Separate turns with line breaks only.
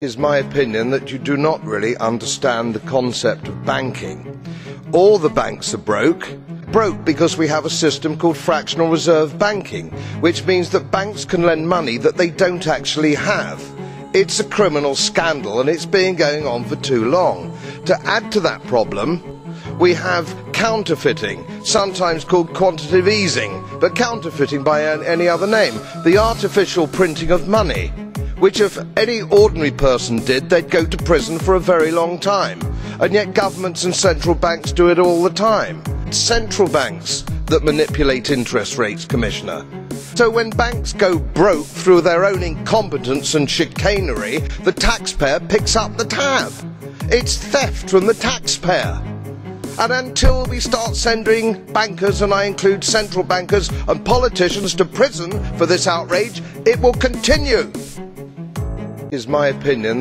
Is my opinion that you do not really understand the concept of banking. All the banks are broke. Broke because we have a system called fractional reserve banking, which means that banks can lend money that they don't actually have. It's a criminal scandal and it's been going on for too long. To add to that problem, we have counterfeiting, sometimes called quantitative easing, but counterfeiting by any other name, the artificial printing of money which if any ordinary person did they'd go to prison for a very long time and yet governments and central banks do it all the time. Central banks that manipulate interest rates, Commissioner. So when banks go broke through their own incompetence and chicanery, the taxpayer picks up the tab. It's theft from the taxpayer. And until we start sending bankers, and I include central bankers and politicians, to prison for this outrage, it will continue is my opinion